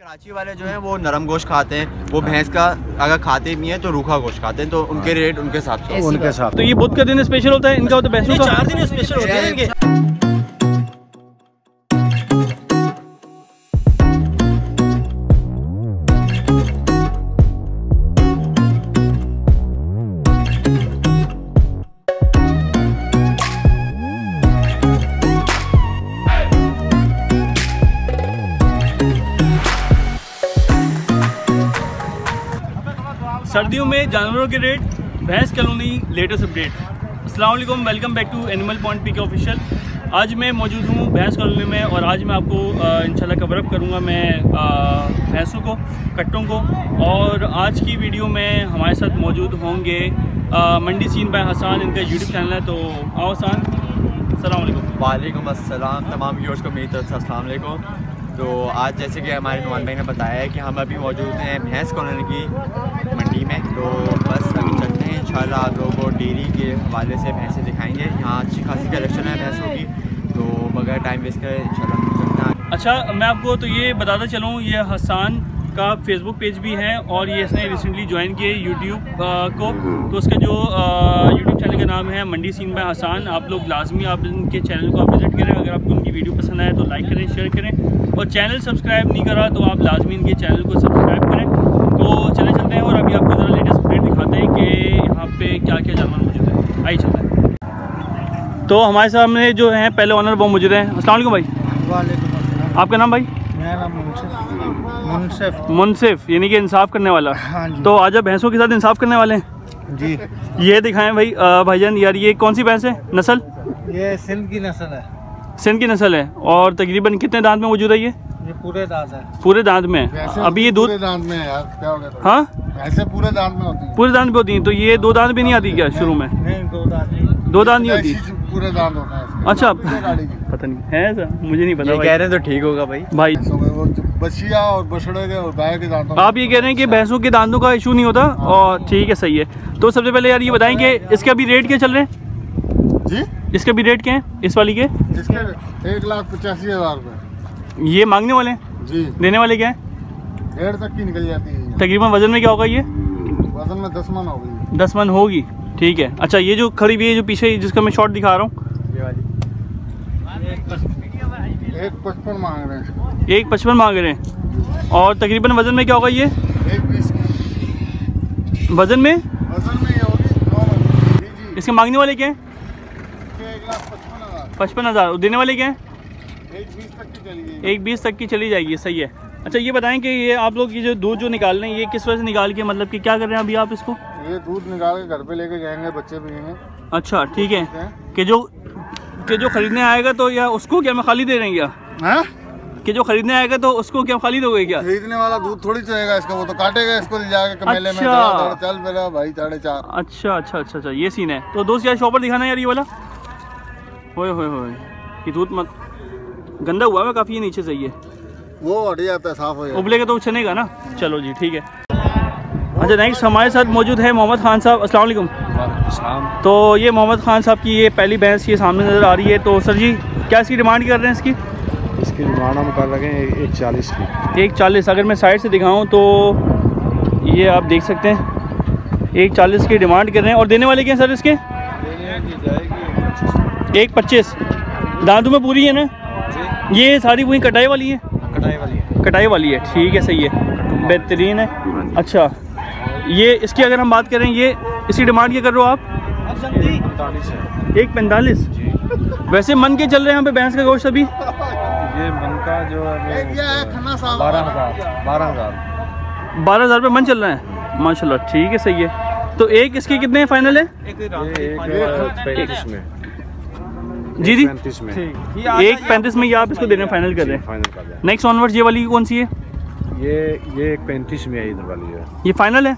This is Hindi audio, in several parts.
कराची वाले जो हैं वो नरम गोश्त खाते हैं। वो भैंस का अगर खाते भी हैं तो रूखा गोश्त खाते हैं। तो उनके रेट उनके हिसाब से उनके साथ तो ये बुद्ध का दिन स्पेशल होता है? इनका तो है भैंसों का चार दिन स्पेशल होता हैं। सर्दियों में जानवरों के रेट, भैंस कॉलोनी लेटेस्ट अपडेट अस्सलाम वालेकुम back to animal point P के ऑफिशियल आज मैं मौजूद हूँ भैंस कॉलोनी में और आज मैं आपको इंशाल्लाह कवर अप करूँगा मैं भैंसों को, कट्टों को। और आज की वीडियो में हमारे साथ मौजूद होंगे मंडी सीन बाय हसान, इनका यूट्यूब चैनल है तो आओ हसान। वालेकुम। वालेकुम तमाम व्यूअर्स को मेरी तरफ़ से वालेकुम। तो आज जैसे कि हमारे नुमान भाई ने बताया है कि हम अभी मौजूद हैं भैंस कॉलोनी की मंडी में। तो बस अभी चलते हैं, इंशाल्लाह आप लोगों को डेयरी के हवाले से भैंसें दिखाएँगे। यहाँ अच्छी खासी कलेक्शन है भैंसों की तो बगैर टाइम वेस्ट करें इन हम चलते हैं अच्छा मैं आपको तो ये बताता चलूँ, ये हसान का फेसबुक पेज भी है और ये इसने रिसेंटली ज्वाइन किए यूट्यूब को। तो उसका जो यूट्यूब चैनल का नाम है मंडी सीन बाय हसान आप लोग लाजमी आप इनके चैनल को आप विज़िट करें। अगर आपको उनकी वीडियो पसंद आए तो लाइक करें शेयर करें। और चैनल सब्सक्राइब नहीं करा तो आप लाजमी इनके चैनल को सब्सक्राइब करें। तो चले चलते हैं और अभी आपको ज़रा लेटेस्ट अपडेट दिखाते हैं कि यहाँ पे क्या क्या जानवर मौजूद है। आई चलते हैं। तो हमारे सामने जो हैं पहले ऑनर वो मौजूद हैं। वालेकुम भाई। अस्सलाम आपका नाम भाई? मेरा नाम मुनसिफ। मुनसिफ यानी कि इंसाफ करने वाला। हाँ जी। तो आज आप भैंसों के साथ इंसाफ करने वाले हैं? जी। ये दिखाएँ भाई भाईजान यार ये कौन सी भैंस है? नस्ल? ये सिंध की नस्ल है। सिंध की नस्ल है। और तकरीबन कितने दांत में मौजूद है ये? ये पूरे दांत है। पूरे दांत में। अभी ये दूध पूरे दांत में है यार क्या हो गया हाँ? ऐसे पूरे दांत में होती है। पूरे दांत में होती हैं तो ये दो दांत भी नहीं आती क्या शुरू में? नहीं दो दांत नहीं। दो दांत नहीं होती? पूरे दांत होते हैं। अच्छा। पूरे गाड़ी की पता नहीं है ऐसा? मुझे नहीं पता ये कह रहे हैं तो ठीक होगा भाई। भाई बछिया और बछड़े के और गाय के दांतों आप ये कह रहे हैं कि भैंसों के दांतों का इशू नहीं होता? और ठीक है सही है। तो सबसे पहले यार ये बताएँ कि इसके अभी रेट क्या चल रहे हैं? जी? इसके अभी रेट क्या है? इस वाली के? इसके एक लाख पचासी हज़ार रुपए। ये मांगने वाले हैं? जी। देने वाले क्या है? डेढ़ तक की निकल जाती है। तकरीबन वज़न में क्या होगा ये? वज़न में दस मन हो गई दस मन होगी। ठीक है। अच्छा ये जो खड़ी हुई है जो पीछे जिसका मैं शॉर्ट दिखा रहा हूँ। ये वाली। एक पचपन मांग रहे हैं। एक पचपन मांग रहे हैं। और तकरीबन वज़न में क्या होगा ये? बीस वज़न में? वज़न में ये होगी इसके मांगने वाले क्या हैं? पचपन हज़ार। देने वाले क्या हैं? एक बीस तक की चली एक बीस तक की चली जाएगी सही है। अच्छा ये बताएँ कि ये आप लोग ये जो दूध जो निकाल रहे हैं ये किस वजह से निकाल के मतलब कि क्या कर रहे हैं अभी आप इसको? ये दूध निकाल के घर पे लेके जाएँगे बच्चे पियेंगे अच्छा ठीक है। कि जो कि जो खरीदने आएगा तो या उसको क्या मैं खाली दे रहे हैं क्या? हैं? कि जो खरीदने आएगा तो उसको क्या खाली दोगे क्या? खरीदने वाला दूध थोड़ी चलेगा इसका वो तो काटेगा इसको ले जाके मेले में। अच्छा। दौड़ दौड़ चल मेरा भाई साढ़े चार। अच्छा अच्छा अच्छा अच्छा ये सीन है। तो दोस्त यार शॉपर दिखाना यार ये वाला? होए होए होए। ये दूध मत गंदा हुआ है काफ़ी नीचे से ये। वो हट जाता है साफ़ हो जाता उबलेगा तो उछनेगा ना? चलो जी ठीक है। अच्छा नेक्स्ट हमारे साथ मौजूद है मोहम्मद खान साहब अस्सलाम तो ये मोहम्मद खान साहब की ये पहली भैंस ये सामने नज़र आ रही है। तो सर जी क्या इसकी डिमांड कर रहे हैं इसकी? इसकी डिमांड हम कर रहे हैं एक चालीस की। एक चालीस। अगर मैं साइड से दिखाऊँ तो ये आप देख सकते हैं। एक चालीस की डिमांड कर रहे हैं। और देने वाले क्या हैं सर इसके? एक पच्चीस। दांतों में पूरी है ना? ये सारी वही कटाई वाली है? कटाई वाली है। कटाई वाली है। ठीक है सही है। बेहतरीन है। अच्छा। ये इसकी अगर हम बात करें ये इसकी डिमांड क्या कर रहे हो आप? पैंतालीस एक पैंतालीस? वैसे मन के चल रहे हैं यहाँ पे भैंस का गोश्त अभी? ये मन का जो है है है बारह हज़ार बारह हज़ार। बारह हज़ार रुपये मन चल रहा है? माशाल्लाह ठीक है सही है। तो एक इसके कितने फाइनल है? पैंतीस में। जी जी। एक पैंतीस में ये आप इसको देने फाइनल कर रहे हैं। फाइनल कर दिया नेक्स्ट ऑनवर्ड ये वाली कौन सी है? ये ये एक पैंतीस में है इधर वाली है। ये फाइनल है?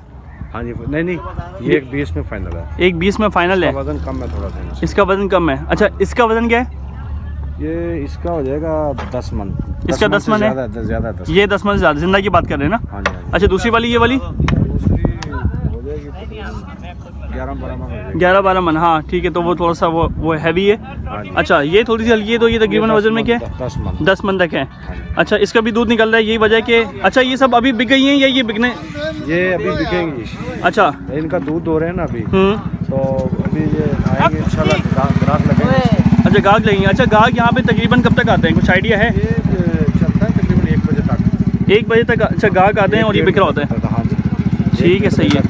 हाँ जी नहीं नहीं ये एक बीस में फाइनल है। एक बीस में फाइनल है? वज़न कम है थोड़ा सा इसका वज़न कम है। अच्छा इसका वज़न क्या है? ये इसका हो जाएगा दस मन। इसका दस मन है? ज़्यादा ये दस मन से ज़्यादा ज़िंदा की बात कर रहे हैं ना? हाँ हाँ अच्छा दूसरी वाली ये वाली? हो ग्यारह बारह मन हो ठीक है तो वो थोड़ा सा वो वो हैवी है। हाँ अच्छा ये थोड़ी सी हल्की है तो ये तकरीबन वज़न में क्या है? दस मन। तक है। हाँ अच्छा इसका भी दूध निकल रहा है यही वजह कि अच्छा ये सब अभी बिक गई हैं या ये बिकने? ये अभी बिकेंगी। अच्छा। इनका दूध दो रहे हैं ना अभी। हम्म। तो अभी ये आएँगे इंशाल्लाह ग्राहक ग्राहक लगेंगे। अच्छा गाहक लगेंगे। अच्छा गाहक यहाँ पे तकरीबन कब तक आते हैं? कुछ आइडिया है? चलता है तकरीबन एक बजे तक। एक बजे तक अच्छा गाहक आते हैं और ये बिक रहा होता है। हाँ ठीक है, सही है।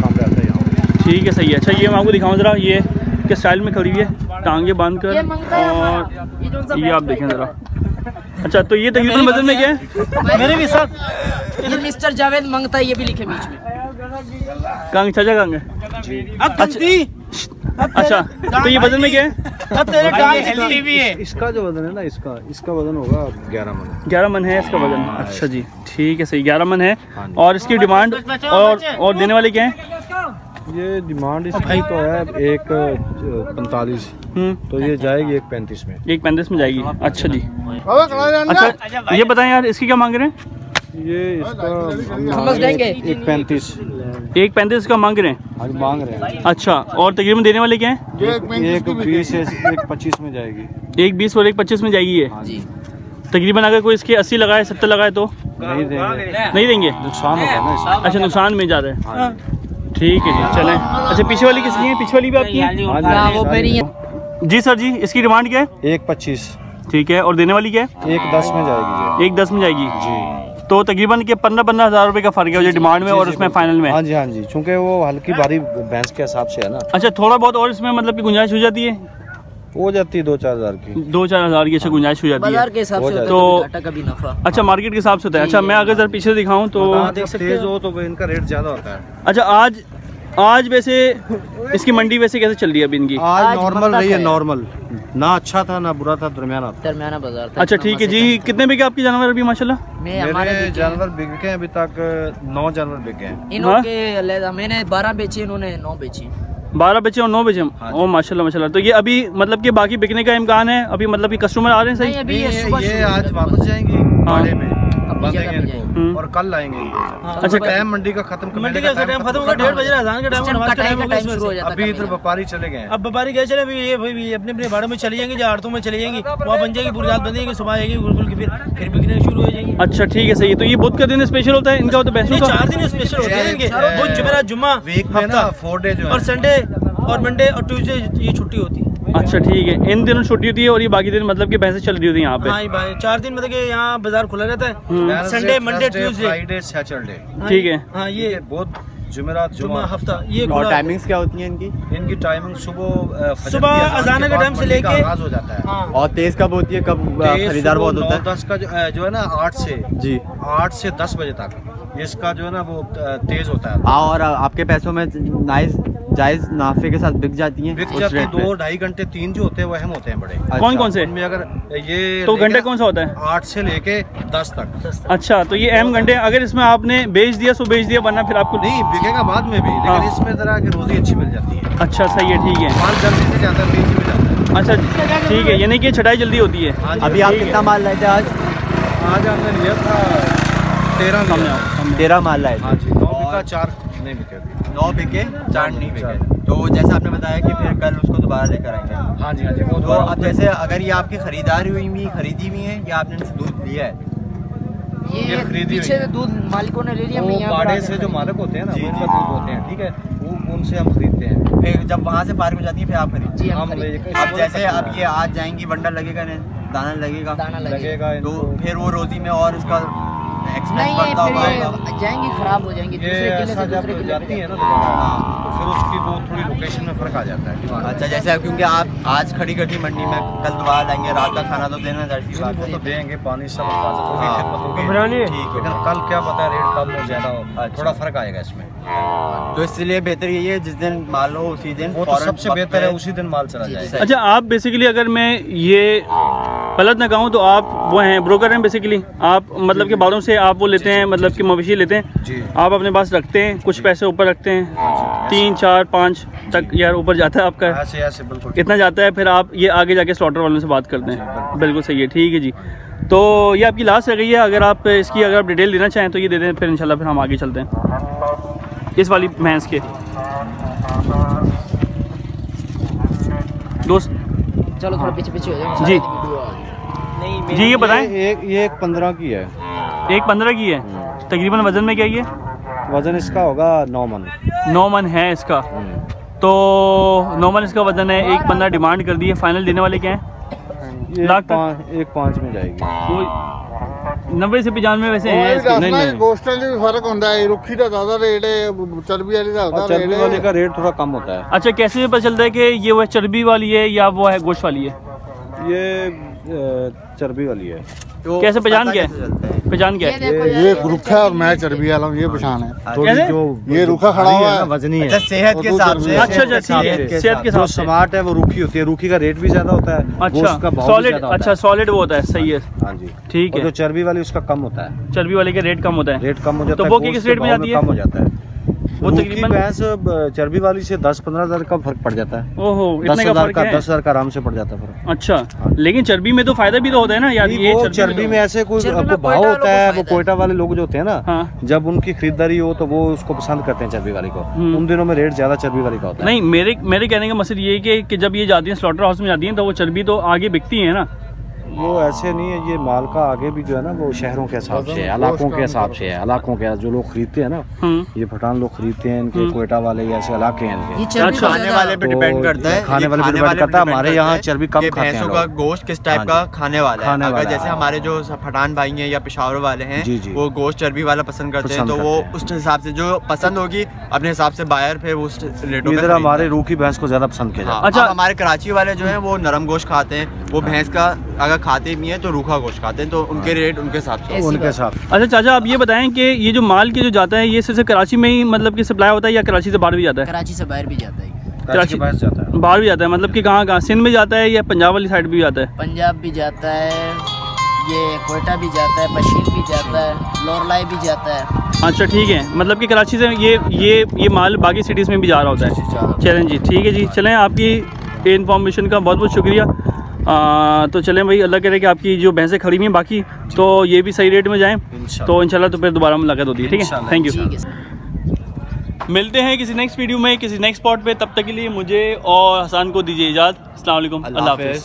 है ठीक है सही है। अच्छा ये मैं आपको दिखाऊँ ज़रा ये किस स्टाइल में खड़ी हुई है? टांगे बाँध कर और ये आप देखें ज़रा। अच्छा तो ये तकरीबन वज़न में क्या है? मेरे भी साथ ये मिस्टर जावेद माँगता है ये भी लिखे बीच में। कांग चाचा कांग है। अब कंती अच्छा तो ये वज़न में क्या है? अब तेरे टांग हिलती भी है। इसका जो वज़न है ना इसका इसका वज़न होगा ग्यारह मन। ग्यारह मन है इसका वज़न अच्छा जी ठीक है सही। ग्यारह मन है हाँ और इसकी डिमांड और और देने वाले क्या हैं? ये डिमांड इसकी तो है एक पैंतालीस। हम्म। तो ये जाएगी एक पैंतीस में। एक पैंतीस में जाएगी। अच्छा जी। अच्छा ये बताएँ यार इसकी क्या मांग रहे हैं? ये इसका। एक पैंतीस। एक पैंतीस का मांग रहे हैं? मांग रहे हैं। अच्छा और तकरीबन देने वाले क्या हैं? एक। बीस है। एक पच्चीस में जाएगी। एक बीस और एक पच्चीस में जाएगी ये? तकरीबन अगर कोई इसके अस्सी लगाए सत्तर लगाए तो? नहीं देंगे। नहीं देंगे? नुकसान होगा ना अच्छा नुकसान में जा रहे हैं हाँ। ठीक है जी चलें। अच्छा पीछे वाली किसकी है? पीछे वाली भी आपकी है? हाँ जी, हाँ, वो मेरी है। जी सर जी इसकी डिमांड क्या है? एक पच्चीस। ठीक है और देने वाली क्या है? एक दस में जाएगी। एक दस में जाएगी? जी। तो तकरीबन के पंद्रह पंद्रह हज़ार रुपये का फ़र्क है डिमांड में और उसमें फाइनल में। हाँ जी हाँ जी क्योंकि वो हल्की भारी भैंस के हिसाब से है ना। अच्छा थोड़ा बहुत और इसमें मतलब की गुंजाइश हो जाती है? हो जाती है दो चार हज़ार की। दो चार हज़ार की अच्छा गुंजाइश हो जाती है। बाज़ार के हिसाब से होता तो- कभी घाटा कभी नफा। अच्छा मार्केट के हिसाब से होता है। अच्छा मैं अगर जरा पीछे दिखाऊँ तो तेज हो। तो इनका रेट ज़्यादा होता है। अच्छा आज आज वैसे इसकी मंडी वैसे कैसे चल रही है अभी इनकी? आज नॉर्मल रही है। नॉर्मल ना अच्छा था ना बुरा था दरमियाना था दरमियाना बाज़ार था अच्छा ठीक है जी। कितने बिके आपके जानवर अभी माशाल्लाह? मेरे बिके जानवर बिक गए हैं अभी तक नौ जानवर बिक गए हैं। हाँ? मैंने बारह बेची इन्होंने नौ बेची। बारह बजे और नौ बजे हाँ ओ माशाल्लाह माशाल्लाह। तो ये अभी मतलब कि बाकी बिकने का इम्कान है? अभी मतलब कि कस्टमर आ रहे हैं सही? अभी ये ये, ये आज वापस जाएँगे हाँ। में। बांधेंगे इनको हम्म। और कल लाएँगे इनको। अच्छा, अच्छा टाइम मंडी का खत्म मंडी का टाइम खत्म होगा डेढ़ बजे अजान के टाइम नमाज़ का टाइम होगा इसमें शुरू हो से। जाता है अभी इधर व्यापारी चले गए अब व्यापारी गए चले भी ये भाई अपने अपने भाड़ों में चली जाएँगे या आड़तों में चली जाएँगी वहाँ बन जाएगी पूरी रात बन जाएगी सुबह आएगी गुलगुल की फिर फिर बिकने शुरू हो जाएगी। अच्छा ठीक है सही है। तो ये बुध का दिन स्पेशल होता है? इनका तो है। का चार दिन स्पेशल होते हैं इनके। वो जुमेरा जुम्मा वीक में ना फोर डे और है। संडे और मंडे और ट्यूजडे ये छुट्टी होती है। अच्छा ठीक है। इन दिनों छुट्टी होती है और ये बाकी दिन मतलब कि भैंसें चल रही होती है यहाँ पे? हाँ भाई चार दिन मतलब कि यहाँ बाज़ार खुला रहता है। Sunday Monday Tuesday Friday Saturday ठीक है। हाँ ये बहुत जुमेरात जुमा हफ़्ता ये और टाइमिंग्स क्या होती हैं इनकी? इनकी टाइमिंग सुबह सुबह अजान के टाइम से लेके- आगाज़ हो जाता है। हाँ। और तेज़ कब होती है? कब खरीदार बहुत होता है? दस का जो, जो है ना आठ से जी। आठ से दस बजे तक। इसका जो है ना वो तेज होता है। हाँ और आपके पैसों में नाइस जायज़ नाफे के साथ बिक जाती हैं बिक उस जाती रेट दो ढाई घंटे तीन जो होते हैं वो अहम होते हैं बड़े। अच्छा। कौन कौन से? उनमें अगर ये तो घंटे कौन सा होता है? आठ से लेके दस तक। अच्छा तो ये अहम घंटे अगर इसमें आपने बेच दिया सो बेच दिया वरना फिर आपको नहीं बिकेगा बाद में भी हाँ। लेकिन इसमें जरा रोजी अच्छी मिल जाती है। अच्छा सही है ठीक है। माल जल्दी से जाता है तेज़ी में जाता है। अच्छा ठीक है यानी कि छटाई जल्दी होती है। हाँ अभी आप कितना माल लाए थे आज? आज हमने लिया था तेरह तेरह माल लाए हाँ थे बिका चार नहीं बिके। नौ बिके चार नहीं बिके तो जैसा आपने बताया कि फिर कल उसको दोबारा लेकर आएँगे। हाँ जी हाँ जी वो तो अब जैसे अगर ये आपकी खरीदारी हुई भी खरीदी हुई है या आपने इनसे दूध लिया है? ये ये खरीदी पीछे से दूध मालिकों ने ले लिया वो बाड़े से जो मालिक होते हैं ना। इनका दूध होते हैं ठीक है? वो उनसे हम खरीदते हैं। फिर जब वहाँ से फारिग हो जाती है फिर आप खरीदते जी हम हैं। अब जैसे अब ये आज जाएँगी बंडल लगेगा ना दाना लगेगा। दाना लगेगा। लगेगा तो फिर वो रोजी में और उसका होगा जाएँगी खराब हो जाएँगी दूसरे किले से दूसरे किले जाती है ना दोबारा हाँ। तो फिर उसकी वो थोड़ी लोकेशन में फ़र्क आ जाता है अच्छा जैसे क्योंकि आप आज खड़ी करती मंडी में कल दोबारा लाएँगे रात का खाना तो देना ज़ाहिर बात है तो देंगे पानी सब हाँ। है। ठीक है कल क्या पता है रेट कम हो ज़्यादा हो अच्छा। थोड़ा फ़र्क आएगा इसमें तो इसलिए बेहतर यही है जिस दिन माल हो उसी दिन वो तो सबसे बेहतर है उसी दिन माल चला जी, जाएगा सही। अच्छा आप बेसिकली अगर मैं ये गलत ना कहूँ तो आप वो हैं ब्रोकर हैं बेसिकली आप मतलब के बालों से आप वो लेते हैं मतलब कि मवेशी लेते हैं। आप अपने पास रखते हैं कुछ पैसे ऊपर रखते हैं तीन चार पाँच तक यार ऊपर जाता है आपका। ऐसे ऐसे इतना जाता है फिर आप ये आगे जाके स्लॉटर वालों से बात करते हैं। बिल्कुल। सही है ठीक है जी। तो ये आपकी लास्ट रह गई है अगर आप इसकी अगर आप डिटेल देना चाहें तो ये दे दें फिर इंशाल्लाह फिर हम आगे चलते हैं। इस वाली भैंस के। दोस्त। चलो थोड़ा पीछे पीछे हो जाए जी। जी ये बताएँ। एक ये एक पंद्रह की है। एक पंद्रह की है? हम्म। तकरीबन वज़न में क्या ये? वज़न इसका होगा नौ मन। नौ मन है इसका। हम्म। तो नौ मन इसका वज़न है एक पंद्रह डिमांड कर दी है फाइनल देने वाले क्या है? लाख पाँच एक पाँच में जाएगी। नब्बे से पचानवे वैसे है चर्बी वाली का रेट थोड़ा कम होता है। अच्छा कैसे पता चलता है की ये वो चर्बी वाली है या वो है गोश्त वाली है? ये चर्बी वाली है। तो कैसे पहचान क्या है? पहचान क्या ये है देखो ये रुखा है और मैं चर्बी वाला हूँ ये पहचान है। जो ये रूखा खड़ा हुआ है। वजनी है। अच्छा सेहत के हिसाब से। अच्छा अच्छा है। सेहत के हिसाब स्मार्ट है वो रूखी होती है। रूखी का रेट भी ज़्यादा होता है। अच्छा सॉलिड अच्छा सॉलिड वो होता है सही है। है हाँ जी। ठीक है। जो चर्बी वाली उसका कम होता है। चर्बी वाले का रेट कम होता है। रेट कम हो जाता तो है वो किस रेट में जाती है? कम हो जाता है। वो तकरीबन- भैंस चर्बी वाली से दस पंद्रह हज़ार का फ़र्क पड़ जाता है। ओहो इतने का फ़र्क का है? दस हज़ार का आराम से पड़ जाता है फ़र्क। अच्छा लेकिन चर्बी में तो फ़ायदा भी तो होता है ना यार ये चर्बी, चर्बी में ऐसे कोई भाव होता है वो कोयटा वाले लोग जो होते हैं ना हाँ। जब उनकी खरीदारी हो तो वो उसको पसंद करते हैं चर्बी वाली को। हम्म। उन दिनों में रेट ज़्यादा चर्बी वाली का होता है। नहीं मेरे मेरे कहने का मकसद ये है कि जब ये जाती है स्लॉटर हाउस में जाती है तो वो चर्बी तो आगे बिकती है ना। वो ऐसे नहीं है ये माल का आगे भी जो है ना वो शहरों के हिसाब से है इलाकों के हिसाब से है। इलाकों के जो लोग खरीदते हैं ना हम्म। ये पठान लोग खरीदते हैं इनके हम्म। कोयटा वाले ऐसे इलाके हैं इनके। अच्छा, का खाने वाले पे तो डिपेंड करता है खाने वाले पे डिपेंड करता है हमारे यहाँ चर्बी कम खाते हैं का गोश्त किस टाइप हाँ का खाने वाला है। खाने अगर वाला जैसे हमारे जो पठान भाई हैं या पिशावर वाले हैं जी, जी। वो गोश्त चर्बी वाला पसंद करते हैं तो वो उस हिसाब से जो पसंद होगी अपने हिसाब से बायर फिर उस रेटों में हमारे रूखी भैंस को ज़्यादा पसंद किया हाँ, जाता अच्छा। हमारे कराची वाले जो है वो नरम गोश्त खाते हैं वो भैंस का अगर खाते भी हैं तो रूखा गोश्त खाते हैं तो उनके रेट उनके हिसाब से उनके। हिसाब अच्छा चाचा आप ये बताएँ कि ये जो माल के जो जाता है ये सिर्फ़ कराची में ही मतलब कि सप्लाई होता है या कराची से बाहर भी जाता है? कराची से बाहर भी जाता है। कराची कराची- जाता है। बाहर भी जाता है मतलब कि कहाँ कहाँ सिंध में जाता है या पंजाब वाली साइड भी जाता है? पंजाब भी जाता है ये कोयटा भी जाता है पशीन भी जाता है लोरलाई भी जाता है। अच्छा ठीक है। मतलब कि कराची से ये ये ये माल बाकी सिटीज़ में भी जा रहा होता है। चलें जी ठीक है जी। चलें आपकी इन्फॉर्मेशन का बहुत बहुत शुक्रिया। आ, तो चले भाई अल्लाह करे कि आपकी जो भैंसें खड़ी हुई हैं बाकी तो ये भी सही रेट में जाएँ। तो इनशाला तो फिर दोबारा मुलाकात होती है ठीक है? थैंक यू मिलते हैं किसी नेक्स्ट वीडियो में किसी नेक्स्ट स्पॉट पे। तब तक के लिए मुझे और हसान को दीजिए इजाज़त। अस्सलाम अल्लाह। हाफिज़।